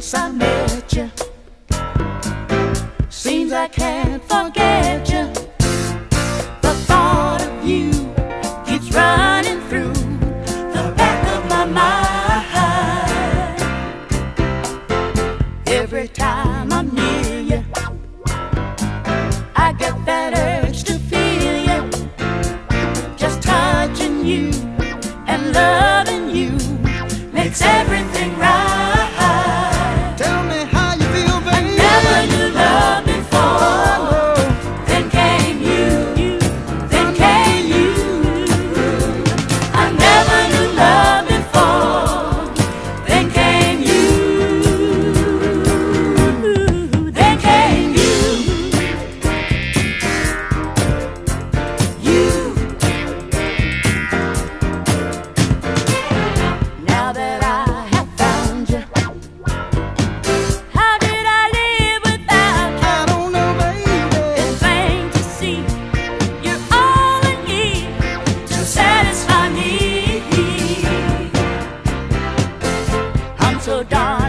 since I met you. Seems I can't forget you. The thought of you keeps running through the back of my mind. Every time I'm near you, I get that urge to feel you. Just touching you and loving you makes everything so darn